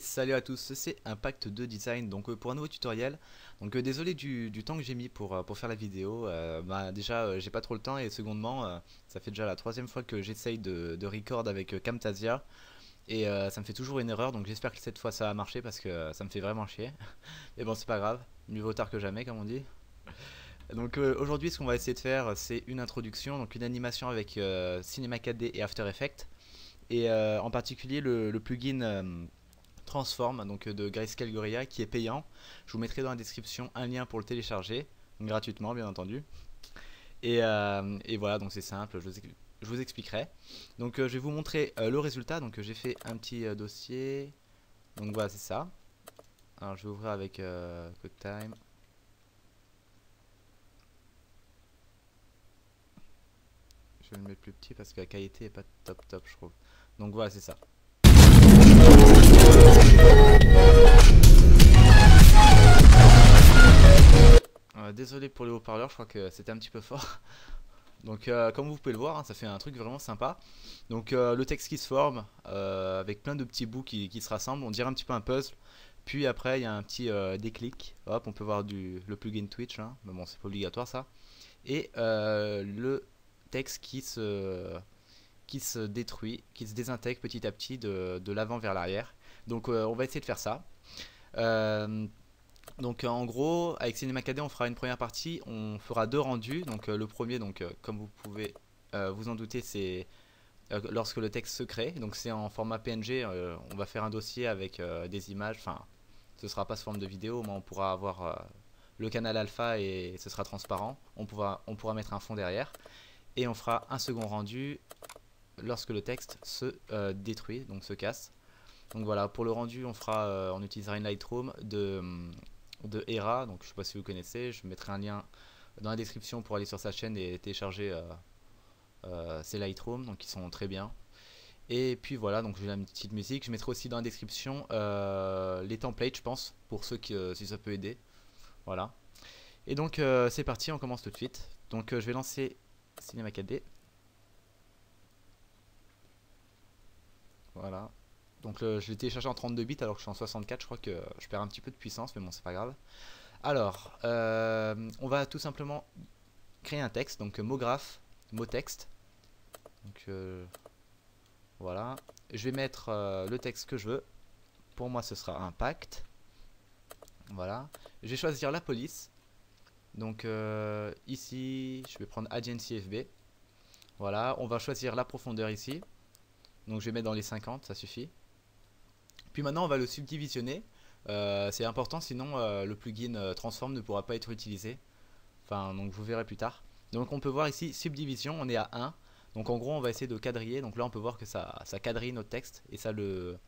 Salut à tous, c'est Impact 2 Design donc euh, pour un nouveau tutoriel. Donc euh, désolé du, temps que j'ai mis pour, euh, faire la vidéo. bah, déjà j'ai pas trop le temps et secondement ça fait déjà la troisième fois que j'essaye de, record avec Camtasia. Et ça me fait toujours une erreur donc j'espère que cette fois ça va marcher parce que ça me fait vraiment chier. Mais bon c'est pas grave, mieux vaut tard que jamais comme on dit. Donc aujourd'hui ce qu'on va essayer de faire c'est une introduction, donc une animation avec Cinema 4D et After Effects. Et en particulier le plugin Transform donc euh, de Grayscale Gorilla qui est payant. Je vous mettrai dans la description un lien pour le télécharger gratuitement bien entendu. Et, euh, voilà donc c'est simple, je vous, expliquerai. Donc euh, je vais vous montrer le résultat. Donc j'ai fait un petit dossier. Donc voilà c'est ça. Alors je vais ouvrir avec QuickTime. Je vais le mettre plus petit parce que la qualité est pas top top je trouve. Donc voilà c'est ça. Euh, désolé pour les haut-parleurs, je crois que c'était un petit peu fort. Donc euh, comme vous pouvez le voir, hein, ça fait un truc vraiment sympa. Donc euh, le texte qui se forme avec plein de petits bouts qui, se rassemblent, on dirait un petit peu un puzzle. Puis après il y a un petit déclic, hop on peut voir le plugin Twitch, hein. mais bon c'est pas obligatoire ça. Et le texte qui se, qui se détruit, qui se désintègre petit à petit de l'avant vers l'arrière. Donc on va essayer de faire ça. Donc en gros, avec Cinema 4D, on fera une première partie, on fera deux rendus. Donc euh, le premier, donc euh, comme vous pouvez euh, vous en douter, c'est lorsque le texte se crée. Donc c'est en format PNG, on va faire un dossier avec des images. Enfin, ce sera pas sous forme de vidéo, mais on pourra avoir le canal alpha et ce sera transparent. On pourra, on pourra mettre un fond derrière. Et on fera un second rendu lorsque le texte se détruit, donc se casse. Donc voilà, pour le rendu, on fera, on utilisera une Lightroom de de Hera, donc je sais pas si vous connaissez, je mettrai un lien dans la description pour aller sur sa chaîne et télécharger euh, euh, ses Lightroom, donc ils sont très bien. Et puis voilà, donc j'ai une petite musique, je mettrai aussi dans la description euh, les templates, je pense, pour ceux qui, si ça peut aider. Voilà. Et donc c'est parti, on commence tout de suite. Donc je vais lancer Cinema 4D. Voilà. Donc je l'ai téléchargé en 32 bits alors que je suis en 64, je crois que je perds un petit peu de puissance, mais bon c'est pas grave. Alors, euh, on va tout simplement créer un texte, donc mot graphe, mot texte. Euh, voilà. Je vais mettre euh, le texte que je veux. Pour moi ce sera impact. Voilà. Je vais choisir la police. Donc ici, je vais prendre Agency FB. Voilà, on va choisir la profondeur ici. Donc je vais mettre dans les 50, ça suffit. Puis maintenant, on va le subdivisionner. Euh, c'est important, sinon euh, le plugin euh, Transform ne pourra pas être utilisé. Enfin, donc vous verrez plus tard. Donc on peut voir ici subdivision, on est à 1. Donc en gros, on va essayer de quadriller. Donc là, on peut voir que ça, ça quadrille notre texte et ça le,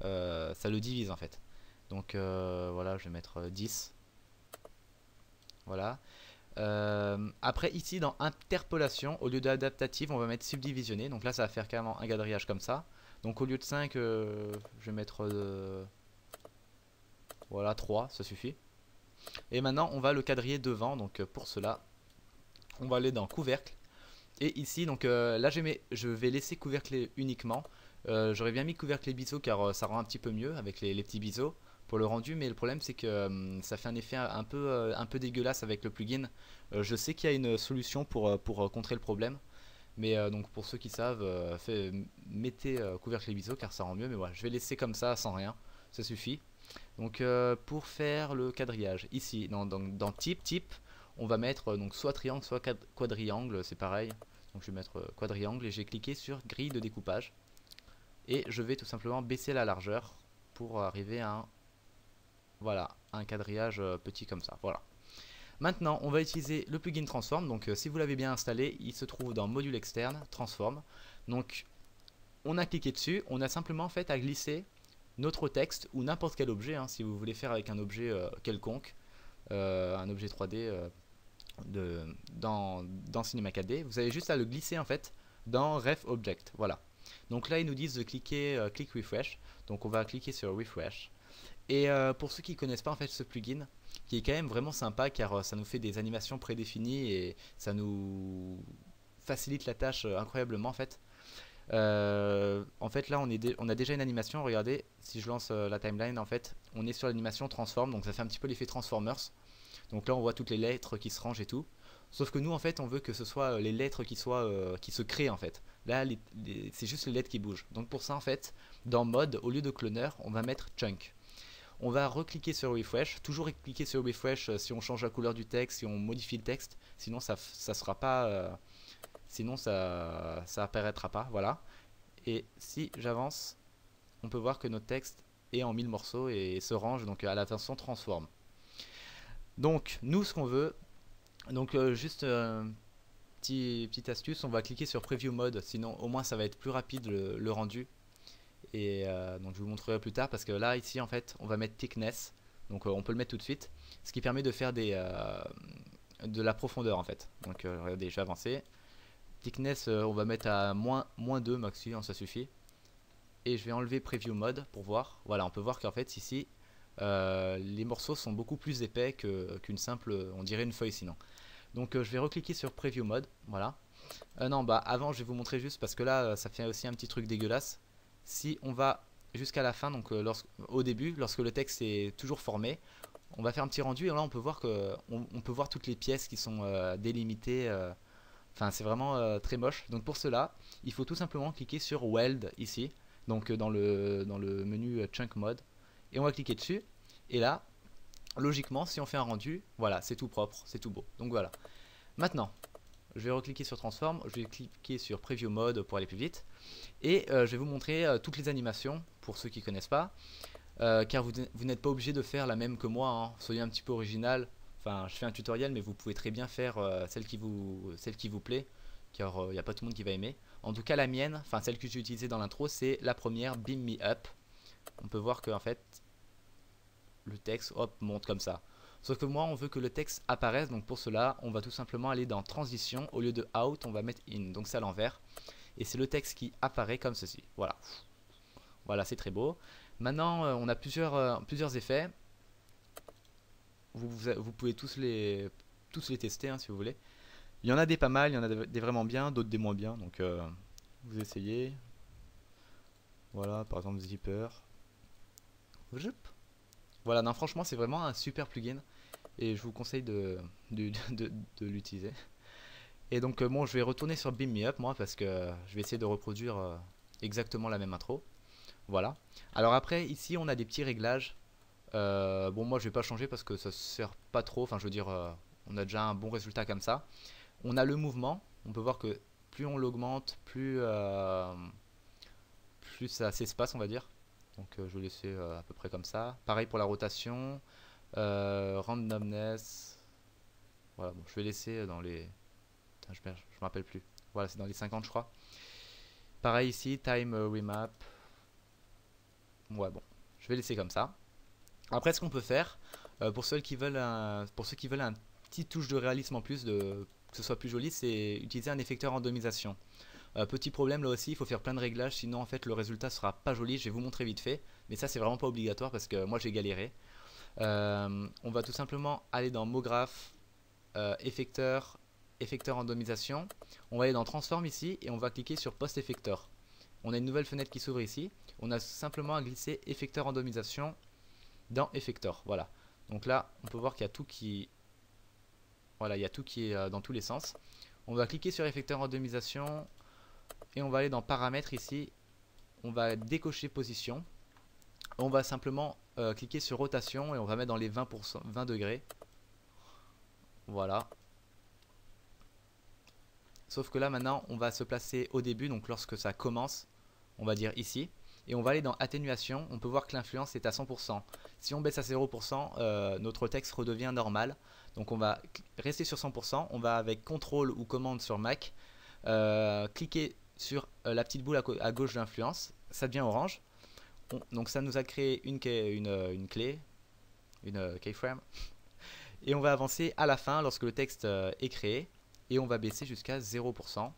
ça le divise en fait. Donc voilà, je vais mettre 10. Voilà. après ici dans interpolation, au lieu d'adaptative, on va mettre subdivisionné. Donc là, ça va faire carrément un quadrillage comme ça. Donc au lieu de 5, euh, je vais mettre... Euh, voilà, 3, ça suffit. Et maintenant, on va le quadriller devant. Donc euh, pour cela, on va aller dans couvercle. Et ici, donc là, je, vais laisser couvercle uniquement. J'aurais bien mis couvercle et biseaux car ça rend un petit peu mieux avec les, petits biseaux pour le rendu. Mais le problème, c'est que ça fait un effet un peu, dégueulasse avec le plugin. je sais qu'il y a une solution pour contrer le problème. Mais euh, donc pour ceux qui savent, euh, fait, mettez euh, couvercle les biseaux car ça rend mieux. Mais voilà, je vais laisser comme ça sans rien, ça suffit. Donc pour faire le quadrillage, ici dans, dans, type, type, on va mettre donc soit triangle, soit quadriangle, c'est pareil. Donc je vais mettre quadriangle et j'ai cliqué sur grille de découpage. Et je vais tout simplement baisser la largeur pour arriver à un, voilà, un quadrillage petit comme ça. Voilà. Maintenant, on va utiliser le plugin Transform. Donc, euh, si vous l'avez bien installé, il se trouve dans Module externe, Transform. Donc, on a cliqué dessus. On a simplement fait à glisser notre texte ou n'importe quel objet. Hein, si vous voulez faire avec un objet euh, quelconque, euh, un objet 3D de, dans, dans Cinema 4D, vous avez juste à le glisser en fait dans Ref Object. Voilà. Donc là, ils nous disent de cliquer click refresh. Donc on va cliquer sur refresh. Et pour ceux qui ne connaissent pas en fait ce plugin, qui est quand même vraiment sympa car euh, ça nous fait des animations prédéfinies et ça nous facilite la tâche euh, incroyablement en fait. en fait là on, est a déjà une animation, regardez, si je lance la timeline en fait, on est sur l'animation transform, donc ça fait un petit peu l'effet Transformers. Donc là on voit toutes les lettres qui se rangent et tout. Sauf que nous en fait on veut que ce soit les lettres qui, soient, qui se créent en fait. Là c'est juste les lettres qui bougent. Donc pour ça en fait, dans mode, au lieu de cloner, on va mettre chunk. On va recliquer sur refresh, toujours cliquer sur refresh euh, si on change la couleur du texte, si on modifie le texte, sinon ça ça sera pas euh, sinon ça ça apparaîtra pas, voilà. Et si j'avance, on peut voir que notre texte est en 1000 morceaux et se range. Donc à la façon transforme. Donc nous ce qu'on veut donc euh, juste petit, petite astuce, on va cliquer sur preview mode. Sinon au moins ça va être plus rapide le rendu et euh, donc je vous montrerai plus tard parce que là ici en fait on va mettre thickness. Donc euh, on peut le mettre tout de suite. Ce qui permet de faire des, euh, de la profondeur en fait. Donc regardez je vais avancer. Thickness on va mettre à moins, moins 2 maxi, hein, ça suffit. Et je vais enlever preview mode pour voir. Voilà on peut voir qu'en fait ici les morceaux sont beaucoup plus épais qu'une simple, on dirait une feuille sinon. Donc je vais recliquer sur preview mode, voilà. non bah avant je vais vous montrer juste parce que là ça fait aussi un petit truc dégueulasse si on va jusqu'à la fin, donc euh, au début, lorsque le texte est toujours formé, on va faire un petit rendu et là on peut voir que on, peut voir toutes les pièces qui sont euh, délimitées. Euh, enfin, c'est vraiment très moche. Donc pour cela, il faut tout simplement cliquer sur Weld ici, donc dans le dans le menu Chunk Mode, et on va cliquer dessus. Et là, logiquement, si on fait un rendu, voilà, c'est tout propre, c'est tout beau. Donc voilà. Maintenant, je vais recliquer sur Transform, je vais cliquer sur Preview Mode pour aller plus vite, et euh, je vais vous montrer euh, toutes les animations, pour ceux qui ne connaissent pas, euh, car vous, n'êtes pas obligé de faire la même que moi, hein. soyez un petit peu original, enfin je fais un tutoriel, mais vous pouvez très bien faire celle, qui vous, celle qui vous plaît, car il n'y a pas tout le monde qui va aimer. En tout cas la mienne, enfin celle que j'ai utilisée dans l'intro, c'est la première, Beam Me Up. On peut voir que en fait, le texte, monte comme ça. Sauf que moi, on veut que le texte apparaisse. Donc pour cela, on va tout simplement aller dans Transition. Au lieu de Out, on va mettre In. Donc c'est à l'envers. Et c'est le texte qui apparaît comme ceci. Voilà. Voilà, c'est très beau. Maintenant, euh, on a plusieurs, euh, plusieurs effets. Vous, pouvez tous les, tous les tester hein, si vous voulez. Il y en a des pas mal, il y en a des vraiment bien, d'autres des moins bien. Donc euh, vous essayez. Voilà, par exemple Zipper. Voilà, non, franchement, c'est vraiment un super plugin et je vous conseille de, l'utiliser. Et donc euh, bon, je vais retourner sur Beam Me Up moi parce que je vais essayer de reproduire euh, exactement la même intro. Voilà. Alors après, ici, on a des petits réglages. Euh, bon, moi, je vais pas changer parce que ça sert pas trop. Enfin, je veux dire, on a déjà un bon résultat comme ça. On a le mouvement. On peut voir que plus on l'augmente, plus, plus ça s'espace, on va dire. Donc, je vais laisser à peu près comme ça. Pareil pour la rotation. Randomness. Voilà, bon, je vais laisser dans les. Je me rappelle plus. Voilà, c'est dans les 50, je crois. Pareil ici, time remap. Ouais, bon, je vais laisser comme ça. Après, ce qu'on peut faire, euh, pour ceux qui veulent un, pour ceux qui veulent un petit touche de réalisme en plus, de, que ce soit plus joli, c'est utiliser un effecteur randomisation. Euh, petit problème là aussi, il faut faire plein de réglages, sinon en fait le résultat sera pas joli. Je vais vous montrer vite fait, mais ça c'est vraiment pas obligatoire parce que moi j'ai galéré. Euh, on va tout simplement aller dans MoGraph, euh, effecteur, effecteur randomisation. On va aller dans Transform ici et on va cliquer sur Post Effector. On a une nouvelle fenêtre qui s'ouvre ici. On a simplement à glisser effecteur randomisation dans Effector. Voilà. Donc là, on peut voir qu'il y a tout qui voilà, il y a tout qui est euh, dans tous les sens. On va cliquer sur effecteur randomisation et on va aller dans paramètres ici. On va décocher position. On va simplement euh, cliquer sur rotation et on va mettre dans les 20%, 20 degrés. Voilà. Sauf que là maintenant on va se placer au début, donc lorsque ça commence, on va dire ici. Et on va aller dans atténuation, on peut voir que l'influence est à 100%. Si on baisse à 0%, euh, notre texte redevient normal. Donc on va rester sur 100%, on va avec CTRL ou commande sur Mac, euh, cliquer sur la petite boule à, gauche d'influence, ça devient orange donc ça nous a créé une, une, une clé, une euh, keyframe. Et on va avancer à la fin lorsque le texte euh, est créé. Et on va baisser jusqu'à 0%.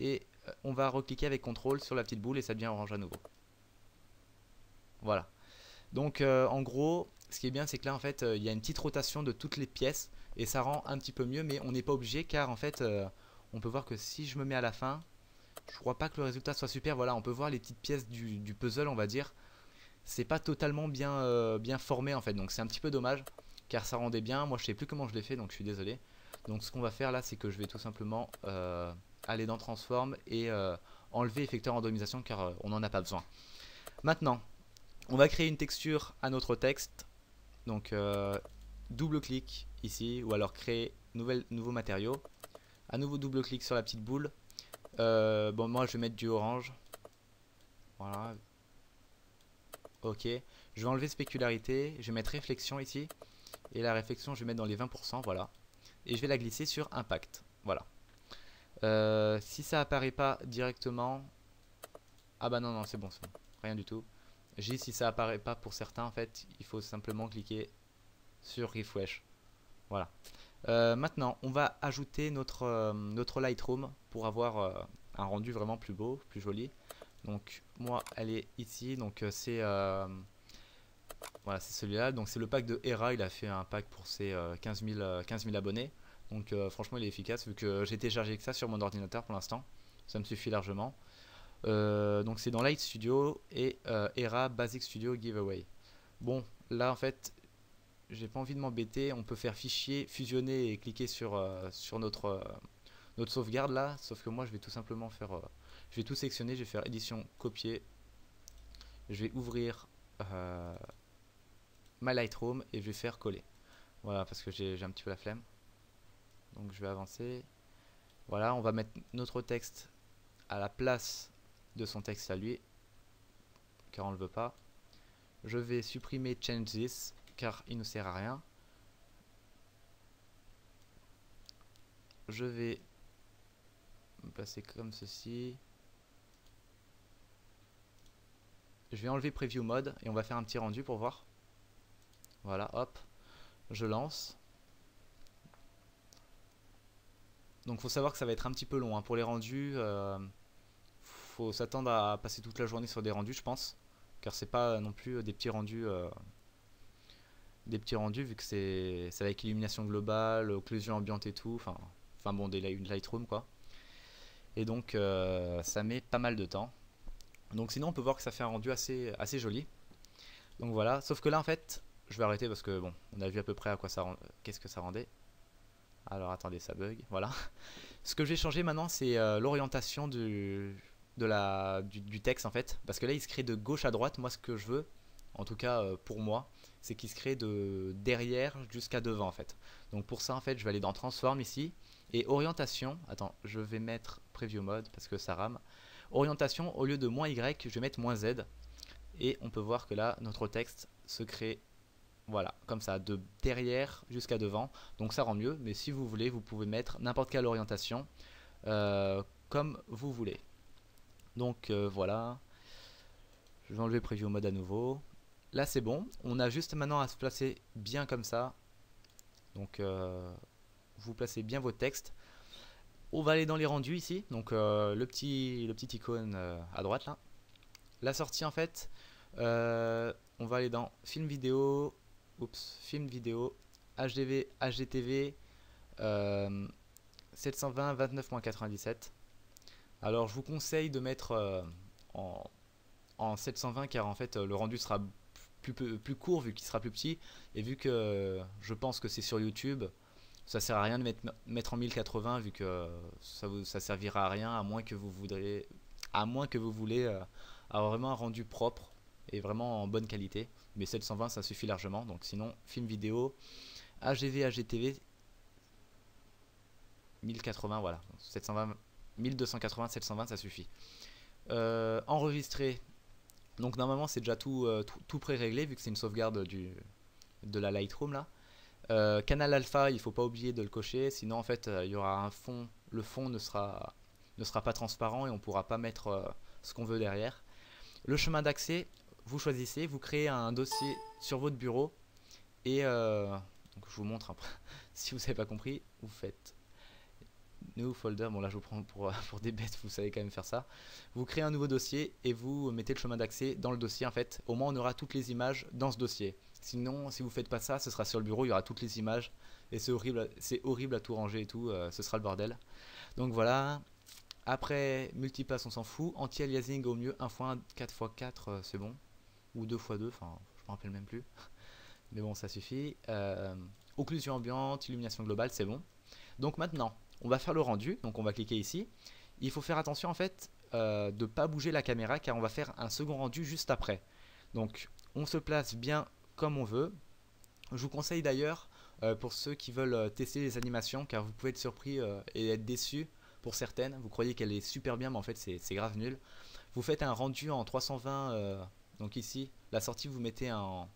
Et euh, on va recliquer avec CTRL sur la petite boule et ça devient orange à nouveau. Voilà. Donc en gros, ce qui est bien, c'est que là en fait, il y a une petite rotation de toutes les pièces et ça rend un petit peu mieux, mais on n'est pas obligé car en fait, on peut voir que si je me mets à la fin, je crois pas que le résultat soit super. Voilà, on peut voir les petites pièces du, puzzle, on va dire. C'est pas totalement euh, bien formé en fait, donc c'est un petit peu dommage, car ça rendait bien. Moi, je sais plus comment je l'ai fait, donc je suis désolé. Donc ce qu'on va faire là, c'est que je vais tout simplement euh, aller dans Transform et euh, enlever effecteur randomisation, car on n'en a pas besoin. Maintenant, on va créer une texture à notre texte. Donc double-clic ici, ou alors créer nouveau matériau. À nouveau double-clic sur la petite boule. Euh, bon, moi je vais mettre du orange. Voilà. Ok. Je vais enlever spécularité. Je vais mettre réflexion ici. Et la réflexion, je vais mettre dans les 20%. Voilà. Et je vais la glisser sur impact. Voilà. Euh, si ça apparaît pas directement. Ah bah non, non, c'est bon, c'est. Rien du tout. J'ai si ça apparaît pas pour certains, en fait, il faut simplement cliquer sur refresh. Voilà. Euh, maintenant, on va ajouter notre, euh, notre Lightroom pour avoir un rendu vraiment plus beau, plus joli. Donc, moi, elle est ici. Donc, c'est voilà, c'est celui-là. Donc, c'est le pack de Hera. Il a fait un pack pour ses 15 000, abonnés. Donc, franchement, il est efficace vu que j'ai téléchargé que ça sur mon ordinateur pour l'instant. Ça me suffit largement. donc, c'est dans Light Studio et Hera Basic Studio Giveaway. Bon, là, en fait, j'ai pas envie de m'embêter. On peut faire fichier, fusionner et cliquer sur, euh, sur notre, euh, notre sauvegarde là. Sauf que moi, je vais tout simplement faire. Euh, je vais tout sectionner. Je vais faire édition, copier. Je vais ouvrir ma Lightroom et je vais faire coller. Voilà, parce que j'ai un petit peu la flemme. Donc je vais avancer. Voilà, on va mettre notre texte à la place de son texte à lui. Car on ne le veut pas. Je vais supprimer change this car il ne sert à rien. Je vais me placer comme ceci. Je vais enlever Preview Mode et on va faire un petit rendu pour voir. Voilà, hop, je lance. Donc faut savoir que ça va être un petit peu long hein. pour les rendus. Euh, faut s'attendre à passer toute la journée sur des rendus, je pense, car c'est pas non plus des petits rendus. Euh, des petits rendus vu que c'est avec illumination globale, occlusion ambiante et tout. Enfin, enfin bon, des Lightroom quoi. Et donc euh, ça met pas mal de temps. Donc sinon on peut voir que ça fait un rendu assez, assez joli. Donc voilà, sauf que là en fait, je vais arrêter parce que bon, on a vu à peu près à quoi ça qu'est-ce que ça rendait. Alors attendez, ça bug, voilà. Ce que je vais changer maintenant, c'est euh, l'orientation du, du, texte en fait. Parce que là, il se crée de gauche à droite. Moi, ce que je veux, en tout cas euh, pour moi, c'est qu'il se crée de derrière jusqu'à devant en fait. Donc pour ça en fait je vais aller dans Transform ici et orientation, attends je vais mettre Preview Mode parce que ça rame. Orientation au lieu de moins Y je vais mettre moins Z et on peut voir que là notre texte se crée voilà, comme ça, de derrière jusqu'à devant. Donc ça rend mieux, mais si vous voulez, vous pouvez mettre n'importe quelle orientation euh, comme vous voulez. Donc euh, voilà, je vais enlever Preview Mode à nouveau. Là c'est bon, on a juste maintenant à se placer bien comme ça. Donc euh, vous placez bien votre texte. On va aller dans les rendus ici, donc le, petit, le petit icône à droite là. La sortie en fait, on va aller dans film vidéo, oups, film vidéo, HDV, HDTV, 720 29.97. Alors je vous conseille de mettre en, en 720 car en fait le rendu sera plus, court vu qu'il sera plus petit. Et vu que je pense que c'est sur YouTube, ça sert à rien de mettre, en 1080 vu que ça, vous, servira à rien à moins que vous voudriez, à moins que vous voulez euh, avoir vraiment un rendu propre et vraiment en bonne qualité. Mais 720 ça suffit largement. Donc sinon, film vidéo, AGV, AGTV, 1080 voilà. 720, 1280, 720 ça suffit. Euh, enregistrer donc normalement c'est déjà tout, euh, tout, pré-réglé vu que c'est une sauvegarde du, de la Lightroom là. Euh, canal alpha, il faut pas oublier de le cocher, sinon en fait il y aura un fond, le fond ne sera, ne sera pas transparent et on pourra pas mettre ce qu'on veut derrière. Le chemin d'accès, vous choisissez, vous créez un dossier sur votre bureau et donc je vous montre peu. si vous n'avez pas compris, vous faites New folder, bon là je vous prends pour, pour des bêtes, vous savez quand même faire ça. Vous créez un nouveau dossier et vous mettez le chemin d'accès dans le dossier en fait. Au moins on aura toutes les images dans ce dossier. Sinon, si vous faites pas ça, ce sera sur le bureau, il y aura toutes les images et c'est horrible, c'est horrible à tout ranger et tout, euh, ce sera le bordel. Donc voilà. Après, multipass, on s'en fout. Anti-aliasing au mieux 1 x 1, 4 x 4, c'est bon. Ou 2 x 2, enfin, je me rappelle même plus. Mais bon, ça suffit. Euh, occlusion ambiante, illumination globale, c'est bon. Donc maintenant, on va faire le rendu. Donc on va cliquer ici. Il faut faire attention en fait euh, de ne pas bouger la caméra car on va faire un second rendu juste après. Donc on se place bien comme on veut. Je vous conseille d'ailleurs euh, pour ceux qui veulent tester les animations car vous pouvez être surpris et être déçu pour certaines. Vous croyez qu'elle est super bien mais en fait c'est grave nul. Vous faites un rendu en 320, donc ici la sortie vous mettez en,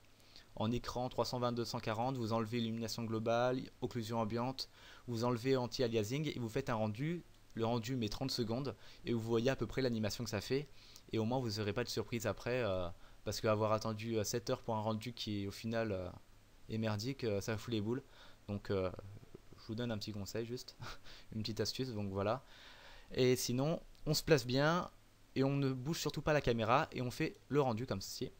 en écran 320-240, vous enlevez illumination globale, occlusion ambiante, vous enlevez anti-aliasing et vous faites un rendu. Le rendu met 30 secondes et vous voyez à peu près l'animation que ça fait. Et au moins vous n'aurez pas de surprise après euh, parce qu'avoir attendu 7 euh, heures pour un rendu qui au final euh, est merdique, ça fout les boules. Donc je vous donne un petit conseil juste, une petite astuce, donc voilà. Et sinon, on se place bien et on ne bouge surtout pas la caméra et on fait le rendu comme ceci.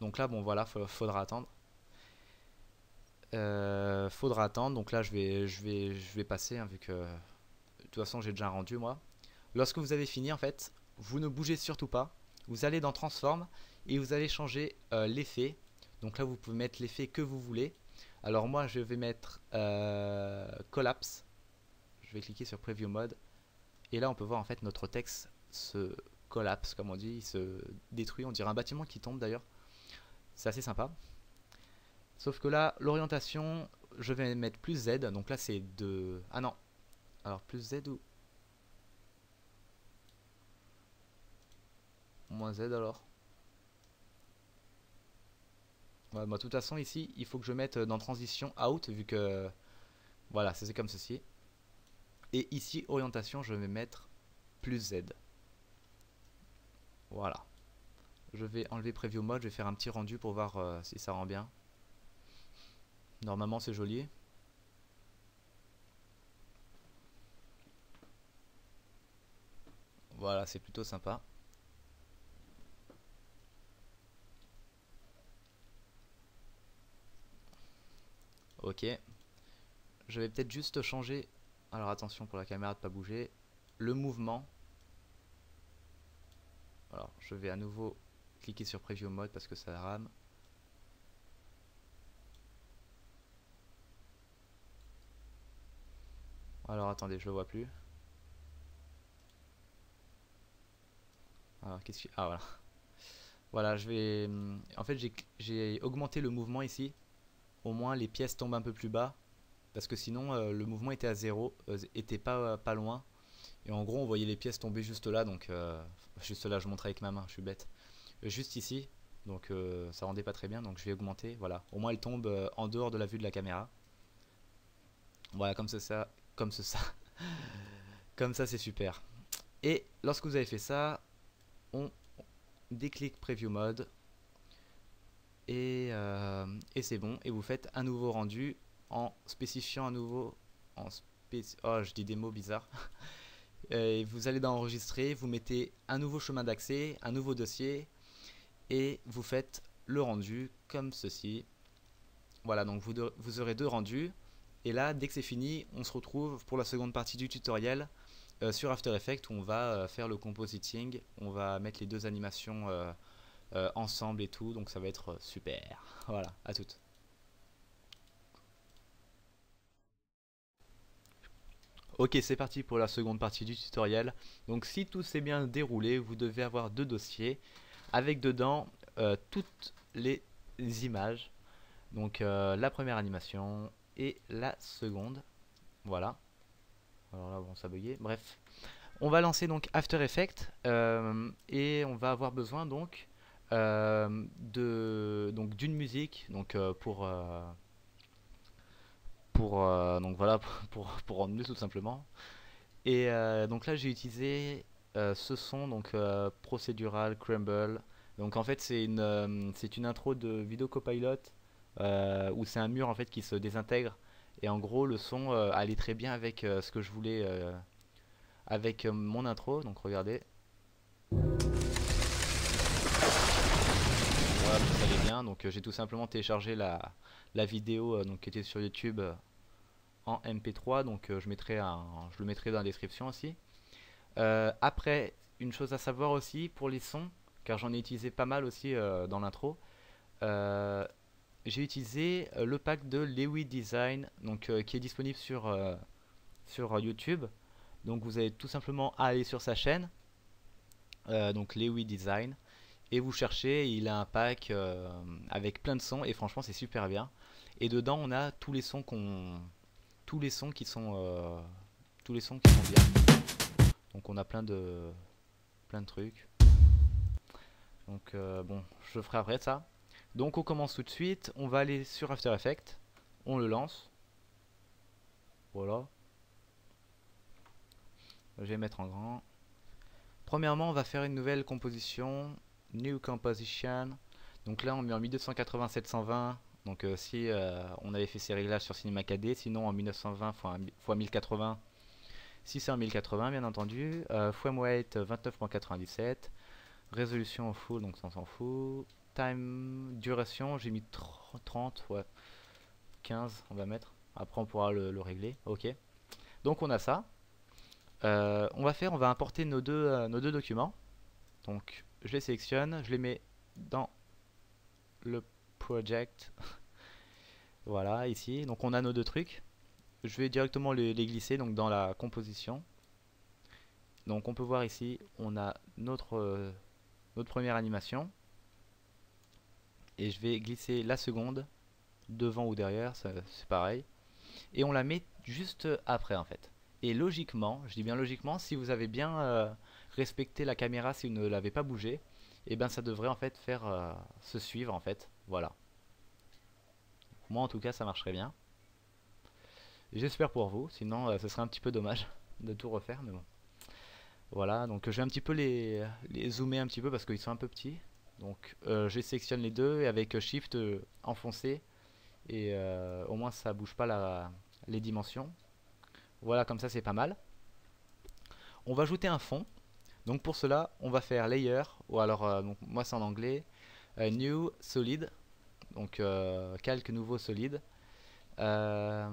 Donc là, bon voilà, faudra attendre. Euh, faudra attendre. Donc là, je vais, je vais, je vais passer, hein, vu que de toute façon, j'ai déjà rendu moi. Lorsque vous avez fini, en fait, vous ne bougez surtout pas. Vous allez dans Transform et vous allez changer euh, l'effet. Donc là, vous pouvez mettre l'effet que vous voulez. Alors moi, je vais mettre euh, Collapse. Je vais cliquer sur Preview Mode. Et là, on peut voir en fait notre texte se collapse, comme on dit, il se détruit. On dirait un bâtiment qui tombe d'ailleurs. C'est assez sympa. Sauf que là, l'orientation, je vais mettre plus Z. Donc là, c'est de... Ah non. Alors, plus Z ou... Moins Z alors. Ouais, bah, de toute façon, ici, il faut que je mette dans transition out, vu que... Voilà, c'est comme ceci. Et ici, orientation, je vais mettre plus Z. Voilà. Je vais enlever Preview Mode, je vais faire un petit rendu pour voir euh, si ça rend bien. Normalement c'est joli. Voilà, c'est plutôt sympa. Ok. Je vais peut-être juste changer, alors attention pour la caméra de pas bouger, le mouvement. Alors je vais à nouveau cliquer sur Preview Mode parce que ça rame. Alors attendez, je le vois plus. Alors qu'est-ce que... Ah voilà. Voilà, je vais... En fait, j'ai augmenté le mouvement ici. Au moins, les pièces tombent un peu plus bas. Parce que sinon, euh, le mouvement était à zéro. Euh, était pas, pas loin. Et en gros, on voyait les pièces tomber juste là. Donc, euh, juste là, je montre avec ma main. Je suis bête juste ici. Donc euh, ça rendait pas très bien, donc je vais augmenter. Voilà, au moins elle tombe euh, en dehors de la vue de la caméra. Voilà, comme ça, comme ça, comme ça c'est super. Et lorsque vous avez fait ça, on déclic Preview Mode et, euh, et c'est bon. Et vous faites un nouveau rendu en spécifiant un nouveau en oh je dis des mots bizarres. et vous allez dans enregistrer, vous mettez un nouveau chemin d'accès, un nouveau dossier, et vous faites le rendu comme ceci. Voilà, donc vous, vous aurez deux rendus. Et là, dès que c'est fini, on se retrouve pour la seconde partie du tutoriel euh, sur After Effects où on va euh, faire le compositing. On va mettre les deux animations euh, ensemble et tout. Donc ça va être super. Voilà, à toutes. Ok, c'est parti pour la seconde partie du tutoriel. Donc si tout s'est bien déroulé, vous devez avoir deux dossiers avec dedans euh, toutes les images. Donc euh, la première animation et la seconde. Voilà. Alors là, bon, ça bugué. Bref. On va lancer donc After Effects euh, et on va avoir besoin donc d'une musique donc pour pour donc voilà pour pour rendre mieux tout simplement et donc là j'ai utilisé euh, ce son, donc euh, procédural, crumble. Donc en fait c'est une, euh, c'est une intro de vidéo copilot où c'est un mur en fait qui se désintègre. Et en gros le son allait très bien avec ce que je voulais avec mon intro. Donc regardez. Voilà, ça allait bien. Donc j'ai tout simplement téléchargé la, la vidéo donc, qui était sur YouTube en MP3, donc je, mettrai un, je le mettrai dans la description aussi. après, une chose à savoir aussi pour les sons, car j'en ai utilisé pas mal aussi dans l'intro. j'ai utilisé le pack de Lewy Design, donc qui est disponible sur sur YouTube. Donc vous avez tout simplement à aller sur sa chaîne, euh, donc Lewy Design, et vous cherchez, il a un pack euh, avec plein de sons, et franchement c'est super bien. Et dedans on a tous les sons qu'on, tous les sons qui sont, euh, tous les sons qui sont bien. Donc on a plein de, plein de trucs. Donc bon, je ferai après ça. Donc on commence tout de suite, on va aller sur After Effects, on le lance. Voilà. Je vais mettre en grand. Premièrement, on va faire une nouvelle composition. New Composition. Donc là, on met en 1980-720. Donc euh, si euh, on avait fait ces réglages sur Cinema KD, sinon en 1920 x 1080, si c'est en 1080 bien entendu, euh, frame rate 29.97, résolution full donc ça s'en fout, time, duration, j'ai mis 30, ouais, 15 on va mettre, après on pourra le régler, ok. Donc on a ça, euh, on va faire, on va importer nos deux documents. Donc je les sélectionne, je les mets dans le voilà, ici. Donc on a nos deux trucs. Je vais directement les, glisser donc dans la composition. Donc on peut voir ici, on a notre, euh, première animation. Et je vais glisser la seconde, devant ou derrière, c'est pareil. Et on la met juste après en fait. Et logiquement, je dis bien logiquement, si vous avez bien euh, respecté la caméra, si vous ne l'avez pas bougé, et eh bien ça devrait en fait faire euh, se suivre en fait. Voilà. Moi en tout cas ça marcherait bien. J'espère pour vous, sinon euh, ce serait un petit peu dommage de tout refaire. Voilà, donc je vais un petit peu les, zoomer un petit peu parce qu'ils sont un peu petits. Donc je sélectionne les deux et avec Shift enfoncé et au moins ça bouge pas la, les dimensions. Voilà, comme ça c'est pas mal. On va ajouter un fond. Donc pour cela, on va faire Layer, ou alors, euh, moi c'est en anglais, euh, New Solid. Donc euh, calque nouveau solide. alors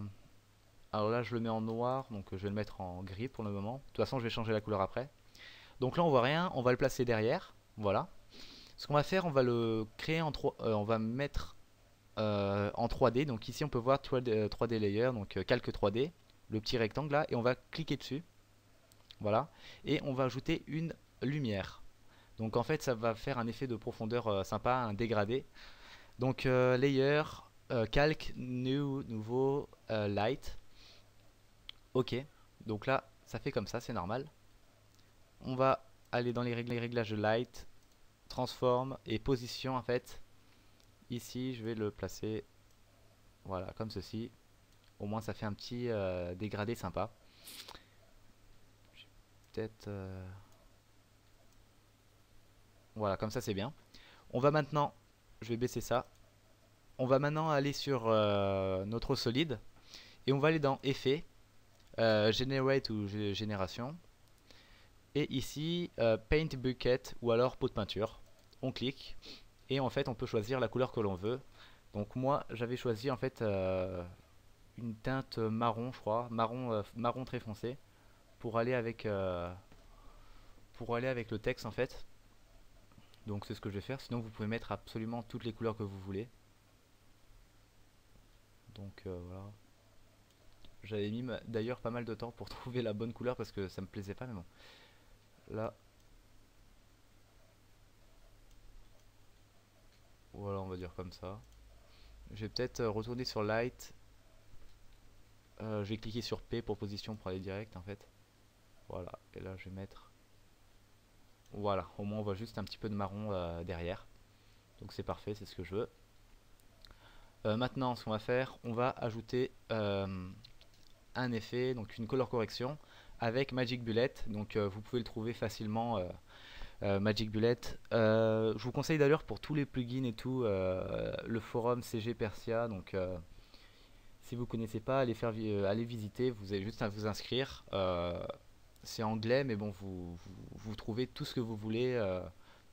là je le mets en noir, donc je vais le mettre en gris pour le moment. De toute façon je vais changer la couleur après. Donc là on voit rien, on va le placer derrière. Voilà. Ce qu'on va faire, on va le créer en 3, on va mettre en 3D. Donc ici on peut voir 3D, 3D layer, donc calque 3D le petit rectangle là, et on va cliquer dessus. Voilà. Et on va ajouter une lumière. Donc en fait, ça va faire un effet de profondeur euh, sympa, un dégradé. Donc euh, layer, euh, calque, new, nouveau, light. Ok. Donc là, ça fait comme ça, c'est normal. On va aller dans les, réglages de light, transform et position en fait. Ici, je vais le placer, voilà, comme ceci. Au moins ça fait un petit euh, dégradé sympa. Peut-être... Euh, voilà, comme ça c'est bien. On va maintenant... Je vais baisser ça. On va maintenant aller sur euh, notre solide. Et on va aller dans Effet, Generate ou Génération. Et ici, Paint Bucket ou alors pot de peinture. On clique. Et en fait, on peut choisir la couleur que l'on veut. Donc moi, j'avais choisi en fait une teinte marron, je crois, marron, euh, marron très foncé, pour aller avec euh, pour aller avec le texte en fait. Donc c'est ce que je vais faire. Sinon vous pouvez mettre absolument toutes les couleurs que vous voulez. Donc euh, voilà. J'avais mis d'ailleurs pas mal de temps pour trouver la bonne couleur parce que ça me plaisait pas mais bon. Là. Voilà on va dire comme ça. Je vais peut-être retourner sur Light euh, je vais cliquer sur P pour position pour aller direct en fait. Voilà, et là je vais mettre... Voilà, au moins on voit juste un petit peu de marron euh, derrière. Donc c'est parfait, c'est ce que je veux. Euh, maintenant, ce qu'on va faire, on va ajouter un effet, donc une color correction avec Magic Bullet. Donc vous pouvez le trouver facilement, Magic Bullet. je vous conseille d'ailleurs pour tous les plugins et tout, le forum CG Persia. Donc si vous connaissez pas, euh, allez visiter, vous avez juste à vous inscrire. Euh, c'est anglais, mais bon, vous, trouvez tout ce que vous voulez euh,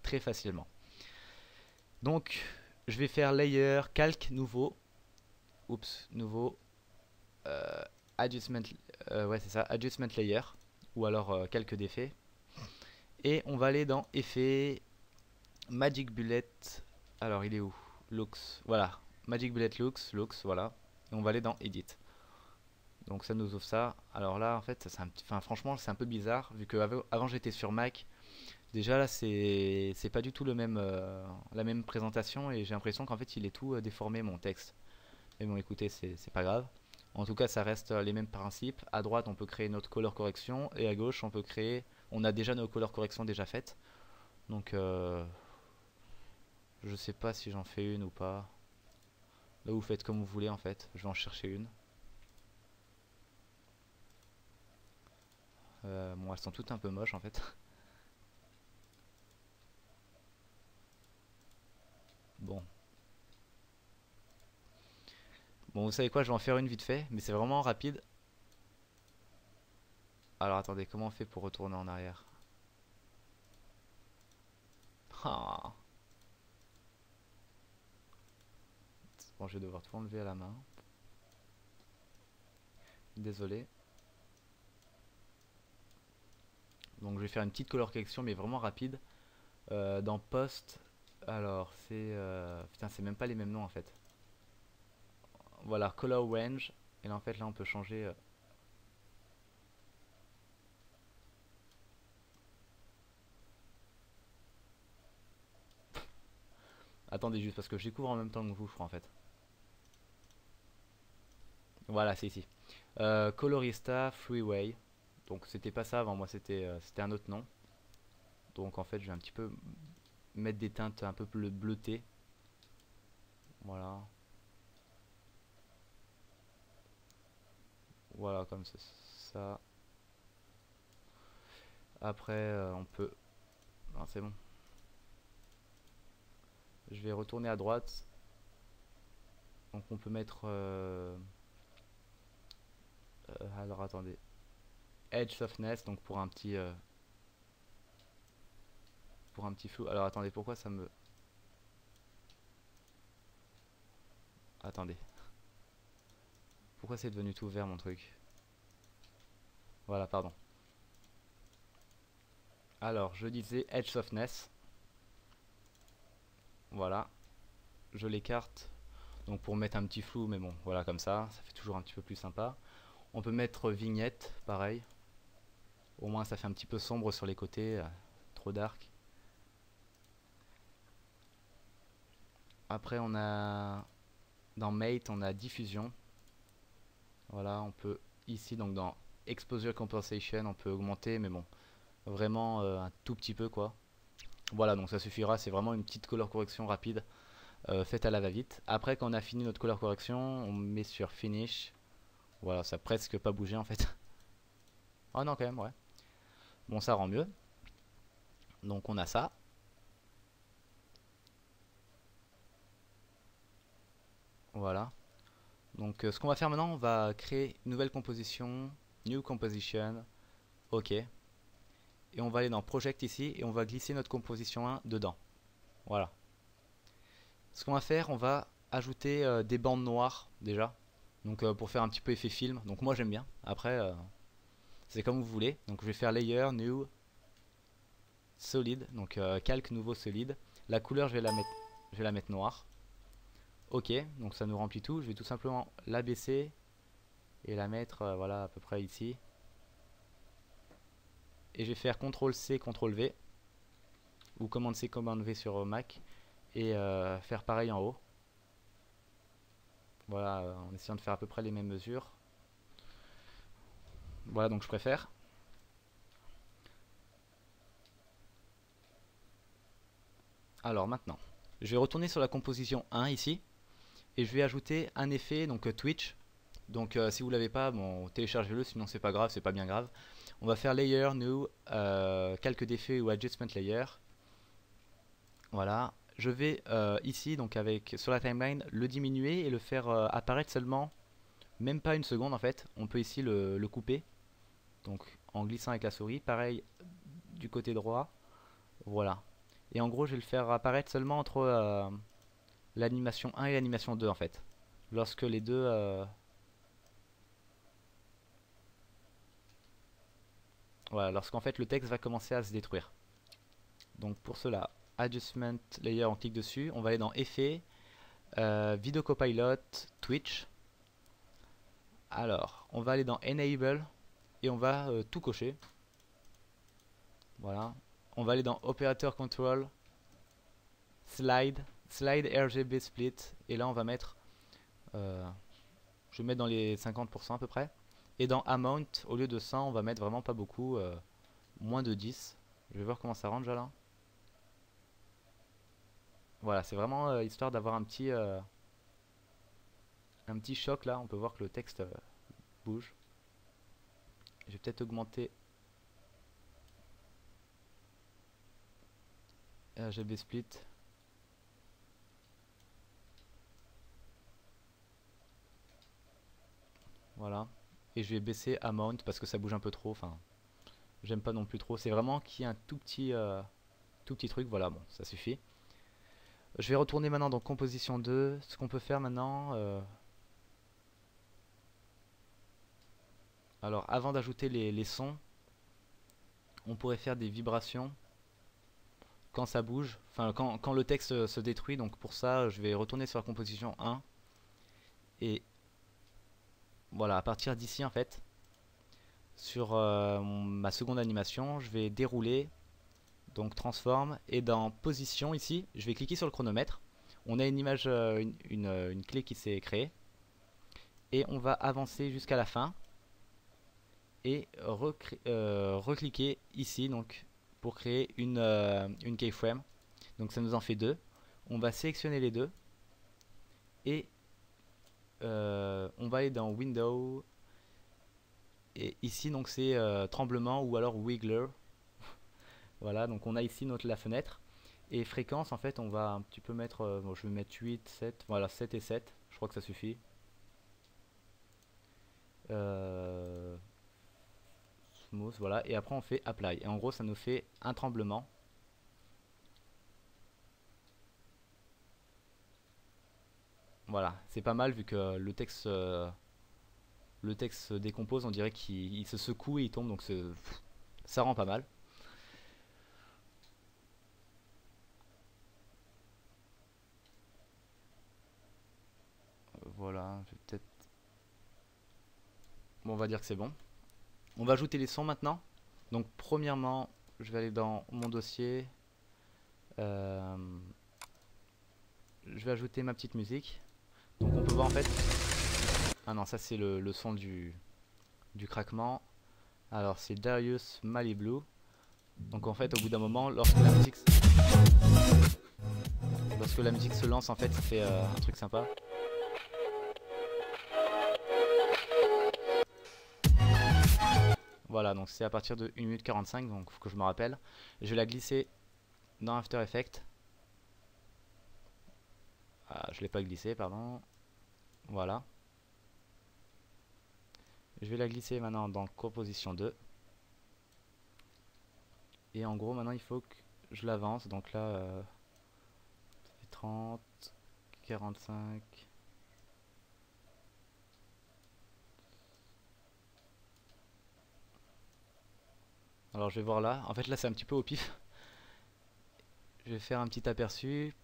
très facilement. Donc, je vais faire layer, calque, nouveau. Oups, nouveau. adjustment, euh, ouais c'est ça, adjustment layer ou alors quelques défaits. Et on va aller dans effet, magic bullet. Alors il est où? Looks, voilà, magic bullet looks, looks, voilà. Et on va aller dans edit. Donc ça nous ouvre ça. Alors là, en fait, un petit, enfin, franchement, c'est un peu bizarre vu que avant j'étais sur Mac. Déjà là, c'est pas du tout le même, euh, la même présentation et j'ai l'impression qu'en fait, il est tout euh, déformé mon texte. Mais bon, écoutez, c'est pas grave. En tout cas, ça reste euh, les mêmes principes. À droite, on peut créer notre color correction et à gauche, on peut créer. On a déjà nos color corrections déjà faites. Donc, je sais pas si j'en fais une ou pas. Là, vous faites comme vous voulez en fait. Je vais en chercher une. Euh, bon, elles sont toutes un peu moches en fait. Bon. Bon, vous savez quoi, je vais en faire une vite fait, mais c'est vraiment rapide. Alors attendez, comment on fait pour retourner en arrière? Ah. Bon, je vais devoir tout enlever à la main. Désolé. Donc je vais faire une petite color correction mais vraiment rapide. Euh, dans post, alors c'est... Euh, putain c'est même pas les mêmes noms en fait. Voilà, color range. Et là en fait là on peut changer... Euh, Attendez juste parce que je découvre en même temps que vous je crois en fait. Voilà c'est ici. colorista Freeway. Donc c'était pas ça avant moi, c'était euh, c'était un autre nom. Donc en fait je vais un petit peu mettre des teintes un peu bleu bleutées. Voilà. Voilà comme ça. Après euh, on peut... Non c'est bon. Je vais retourner à droite. Donc on peut mettre... Euh, alors attendez. Edge Softness, donc pour un petit... Euh, pour un petit flou. Alors attendez, pourquoi ça me... Attendez. Pourquoi c'est devenu tout vert mon truc? Voilà, pardon. Alors, je disais Edge Softness. Voilà. Je l'écarte. Donc pour mettre un petit flou, mais bon, voilà comme ça. Ça fait toujours un petit peu plus sympa. On peut mettre vignette, pareil. Au moins ça fait un petit peu sombre sur les côtés, euh, trop dark. Après on a dans Mate on a diffusion. Voilà, on peut ici donc dans Exposure Compensation on peut augmenter mais bon vraiment euh, un tout petit peu quoi. Voilà donc ça suffira, c'est vraiment une petite color correction rapide euh, faite à la va-vite. Après quand on a fini notre color correction on met sur Finish. Voilà ça a presque pas bougé en fait. oh non quand même ouais. Bon, ça rend mieux. Donc on a ça. Voilà. Donc euh, ce qu'on va faire maintenant, on va créer une nouvelle composition, New Composition, OK. Et on va aller dans Project ici et on va glisser notre composition 1 dedans. Voilà. Ce qu'on va faire, on va ajouter euh, des bandes noires déjà. Donc euh, pour faire un petit peu effet film. Donc moi j'aime bien. Après, c'est comme vous voulez. Donc je vais faire layer, new, solide. Donc euh, calque nouveau solide. La couleur je vais la mettre, je vais la mettre noire. Ok, donc ça nous remplit tout. Je vais tout simplement l'abaisser et la mettre euh, voilà à peu près ici. Et je vais faire CTRL C, CTRL V ou commande C, commande V sur Mac et euh, faire pareil en haut. Voilà, en essayant de faire à peu près les mêmes mesures. Voilà, donc je préfère. Alors maintenant, je vais retourner sur la composition 1 ici. Et je vais ajouter un effet, donc euh, Twitch. Donc euh, si vous l'avez pas, bon, téléchargez-le, sinon c'est pas grave, c'est pas bien grave. On va faire Layer, New, euh, quelques d'effets ou Adjustment Layer. Voilà. Je vais ici, donc avec sur la timeline, le diminuer et le faire apparaître seulement, même pas une seconde en fait. On peut ici le couper donc en glissant avec la souris pareil du côté droit voilà et en gros je vais le faire apparaître seulement entre euh, l'animation 1 et l'animation 2 en fait lorsque les deux euh, Voilà, lorsqu'en fait le texte va commencer à se détruire. Donc pour cela, Adjustment Layer, on clique dessus. On va aller dans Effets, euh, Video Copilot, Twitch. Alors, on va aller dans Enable et on va euh, tout cocher. Voilà. On va aller dans Operator Control, Slide, Slide RGB Split. Et là, on va mettre... Euh, je vais mettre dans les 50% à peu près. Et dans Amount, au lieu de 100, on va mettre vraiment pas beaucoup, euh, moins de 10. Je vais voir comment ça déjà là. Voilà, c'est vraiment histoire d'avoir un petit un petit choc là. On peut voir que le texte bouge. Je vais peut-être augmenter. RGB split. Voilà. Et je vais baisser amount parce que ça bouge un peu trop. Enfin j'aime pas non plus trop. C'est vraiment qu'il y a un tout petit euh, tout petit truc. Voilà bon ça suffit. Je vais retourner maintenant dans composition 2 ce qu'on peut faire maintenant euh, alors avant d'ajouter les, sons on pourrait faire des vibrations quand ça bouge enfin quand, le texte se détruit. Donc pour ça je vais retourner sur la composition 1 et voilà, à partir d'ici en fait, sur euh, ma seconde animation, je vais dérouler, donc transforme, et dans position ici, je vais cliquer sur le chronomètre. On a une image, euh, une, clé qui s'est créée, et on va avancer jusqu'à la fin, et recliquer ici donc pour créer une, une keyframe. Donc ça nous en fait deux. On va sélectionner les deux, et euh, on va aller dans Window. Et ici, donc c'est euh, tremblement ou alors Wiggler. voilà, donc on a ici notre la fenêtre. Et fréquence, en fait, on va un petit peu mettre. Euh, bon, je vais mettre 8, 7. Voilà, 7 et 7. Je crois que ça suffit. Voilà. Et après, on fait Apply. Et en gros, ça nous fait un tremblement. Voilà, c'est pas mal vu que le texte, euh, le texte se décompose, on dirait qu'il se secoue et il tombe, donc ça rend pas mal. Voilà, je vais peut-être... Bon, on va dire que c'est bon. On va ajouter les sons maintenant. Donc, premièrement, je vais aller dans mon dossier. Euh, je vais ajouter ma petite musique. Donc on peut voir en fait... Ah non, ça c'est le, son du, du craquement. Alors c'est Darius Maliblue. Donc en fait au bout d'un moment, lorsque la musique... Lorsque la musique se lance en fait, ça fait euh, un truc sympa. Voilà, donc c'est à partir de 1 minute 45, donc faut que je me rappelle. Je vais la glisser dans After Effects. Ah, je l'ai pas glissé, pardon. Voilà. Je vais la glisser maintenant dans composition 2. Et en gros, maintenant, il faut que je l'avance. Donc là, euh, ça fait 30, 45. Alors je vais voir là. En fait, là, c'est un petit peu au pif. Je vais faire un petit aperçu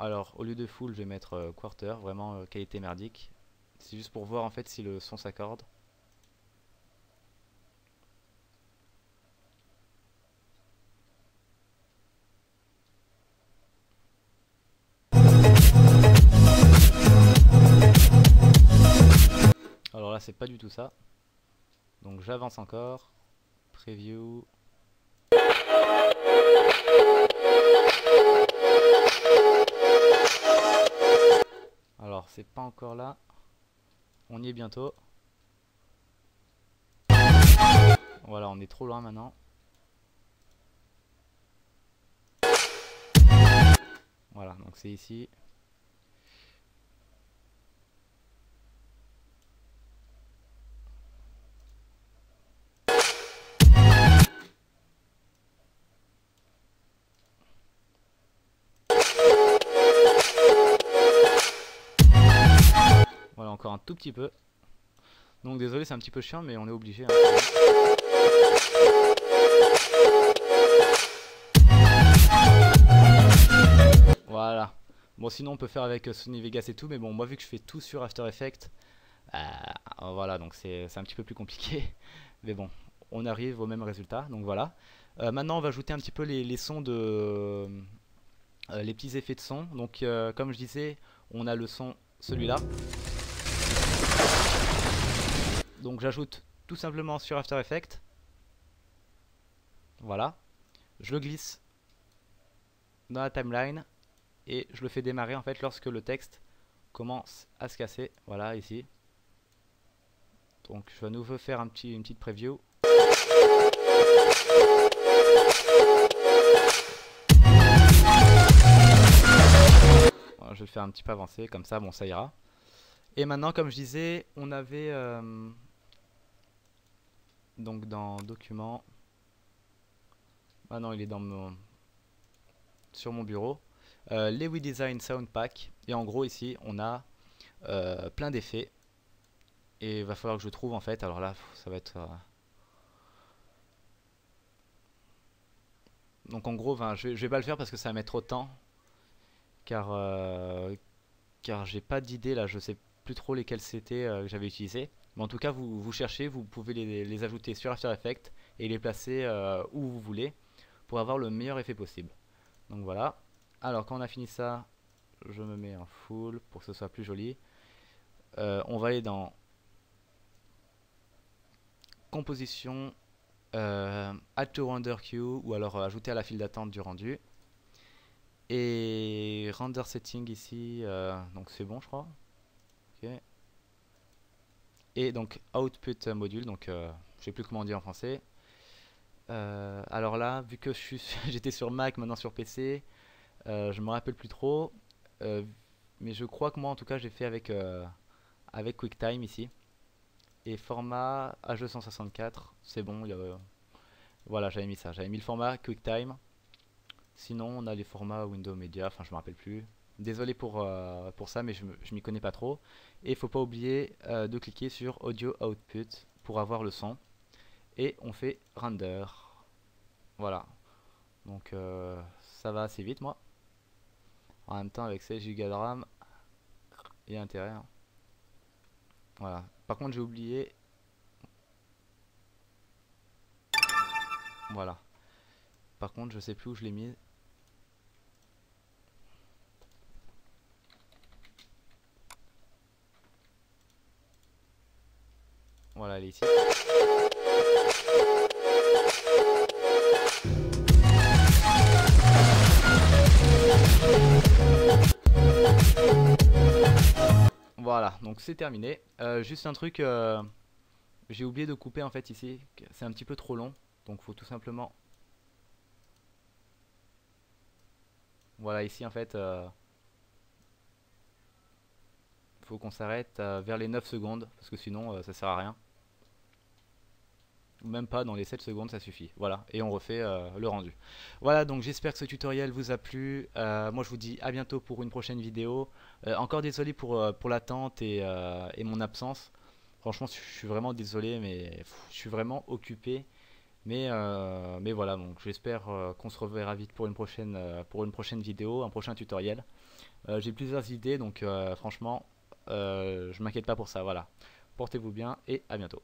alors, au lieu de full, je vais mettre euh, quarter, vraiment euh, qualité merdique. C'est juste pour voir en fait si le son s'accorde. Alors là, c'est pas du tout ça. Donc j'avance encore. Preview. c'est pas encore là. On y est bientôt. Voilà, on est trop loin maintenant. Voilà, donc c'est ici. Encore un tout petit peu. Donc désolé, c'est un petit peu chiant, mais on est obligé. Hein. Voilà. Bon, sinon on peut faire avec Sony Vegas et tout, mais bon, moi vu que je fais tout sur After Effects, euh, voilà, donc c'est un petit peu plus compliqué. Mais bon, on arrive au même résultat, donc voilà. Euh, maintenant, on va ajouter un petit peu les, sons de... Euh, les petits effets de son. Donc, comme je disais, on a le son, celui-là. Donc, j'ajoute tout simplement sur After Effects. Voilà. Je le glisse dans la timeline et je le fais démarrer en fait lorsque le texte commence à se casser. Voilà, ici. Donc je vais à nouveau faire une petite preview. je vais le faire un petit peu avancer, comme ça, bon, ça ira. Et maintenant, comme je disais, on avait... Euh, donc dans Documents... Ah non, il est dans mon... Sur mon bureau. Euh, les WeDesign Sound Pack. Et en gros, ici, on a euh, plein d'effets et il va falloir que je trouve en fait. Alors là, ça va être. Euh, donc en gros, je, vais, vais pas le faire parce que ça va mettre trop de temps. Car, car j'ai pas d'idée là, je sais plus trop lesquels c'était que j'avais utilisé. En tout cas, vous, cherchez, vous pouvez les, ajouter sur After Effects et les placer où vous voulez pour avoir le meilleur effet possible. Donc voilà. Alors quand on a fini ça, je me mets en full pour que ce soit plus joli. on va aller dans composition, euh, add to render queue ou alors euh, ajouter à la file d'attente du rendu. Et render setting ici, euh, donc c'est bon je crois. Et donc output module, donc je sais plus comment dire en français. alors là, vu que j'étais sur Mac, maintenant sur PC, je me rappelle plus trop. mais je crois que moi en tout cas j'ai fait avec, avec QuickTime ici. Et format H264, c'est bon. voilà, j'avais mis ça. J'avais mis le format QuickTime. Sinon, on a les formats Windows Media, enfin je me rappelle plus. Désolé pour, euh, pour ça, mais je, je m'y connais pas trop. Et il faut pas oublier euh, de cliquer sur Audio Output pour avoir le son. Et on fait Render. Voilà. Donc euh, ça va assez vite, moi. En même temps, avec 16 Go de RAM, il y a intérêt. Hein. Voilà. Par contre, j'ai oublié. Voilà. Par contre, je sais plus où je l'ai mis. Voilà, donc c'est terminé. Euh, juste un truc, euh, j'ai oublié de couper en fait ici. C'est un petit peu trop long, donc faut tout simplement. Voilà, ici en fait, euh, faut qu'on s'arrête vers les 9 secondes parce que sinon ça sert à rien même pas dans les 7 secondes ça suffit. Voilà. Et on refait euh, le rendu. Voilà donc j'espère que ce tutoriel vous a plu. Euh, moi je vous dis à bientôt pour une prochaine vidéo. Euh, encore désolé pour, pour l'attente et, et, mon absence. Franchement je suis vraiment désolé mais je suis vraiment occupé. Mais, mais voilà donc j'espère qu'on se reverra vite pour une prochaine pour une prochaine vidéo un prochain tutoriel. J'ai plusieurs idées donc franchement je m'inquiète pas pour ça. Voilà. Portez-vous bien et à bientôt